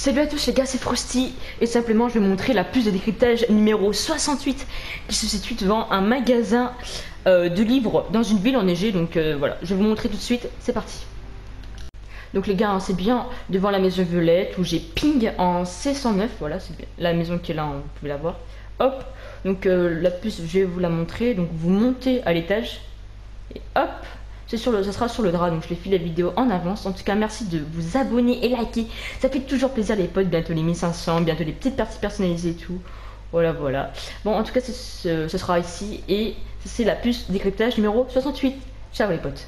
Salut à tous les gars, c'est Frosty. Et simplement je vais montrer la puce de décryptage numéro 68 qui se situe devant un magasin euh, de livres dans une ville enneigée. Donc euh, voilà, je vais vous montrer tout de suite, c'est parti. Donc les gars, hein, c'est bien devant la maison violette où j'ai ping en C109, voilà c'est la maison qui est là, vous pouvez la voir. Hop, donc euh, la puce je vais vous la montrer, donc vous montez à l'étage. Et hop ça sera sur le drap, donc je les file la vidéo en avance. En tout cas, merci de vous abonner et liker. Ça fait toujours plaisir les potes, bientôt les 1500, bientôt les petites parties personnalisées et tout. Voilà, voilà. Bon, en tout cas, ce, ce sera ici et c'est la puce décryptage numéro 68. Ciao les potes.